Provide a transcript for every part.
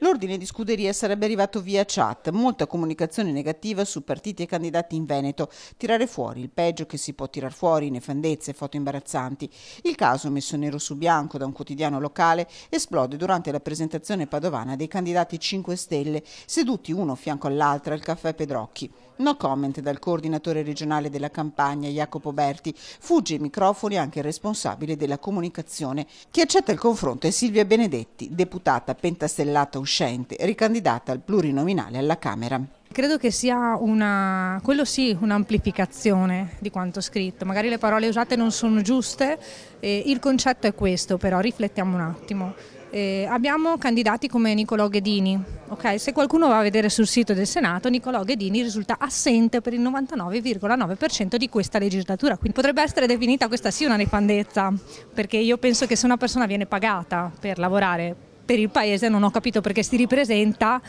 L'ordine di scuderia sarebbe arrivato via chat, molta comunicazione negativa su partiti e candidati in Veneto, tirare fuori il peggio che si può tirar fuori, nefandezze, foto imbarazzanti. Il caso, messo nero su bianco da un quotidiano locale, esplode durante la presentazione padovana dei candidati 5 Stelle, seduti uno fianco all'altro al caffè Pedrocchi. No comment dal coordinatore regionale della campagna Jacopo Berti, fugge i microfoni anche il responsabile della comunicazione. Chi accetta il confronto è Silvia Benedetti, deputata pentastellata uscente, ricandidata al plurinominale alla Camera. Credo che sia una, quello sì, un'amplificazione di quanto scritto, magari le parole usate non sono giuste, eh, il concetto è questo, però riflettiamo un attimo. Eh, abbiamo candidati come Nicolò Ghedini, okay? se qualcuno va a vedere sul sito del Senato Nicolò Ghedini risulta assente per il 99,9% di questa legislatura, quindi potrebbe essere definita questa sì una nefandezza, perché io penso che se una persona viene pagata per lavorare per il Paese non ho capito perché si ripresenta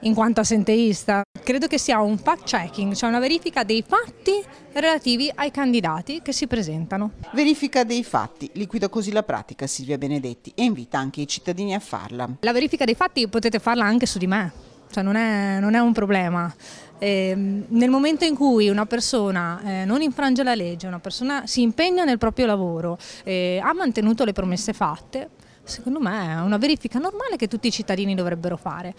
in quanto assenteista. Credo che sia un fact checking, cioè una verifica dei fatti relativi ai candidati che si presentano. Verifica dei fatti, liquida così la pratica Silvia Benedetti e invita anche i cittadini a farla. La verifica dei fatti potete farla anche su di me, cioè non è, non è un problema. Eh, nel momento in cui una persona eh, non infrange la legge, una persona si impegna nel proprio lavoro, eh, ha mantenuto le promesse fatte, secondo me è una verifica normale che tutti i cittadini dovrebbero fare.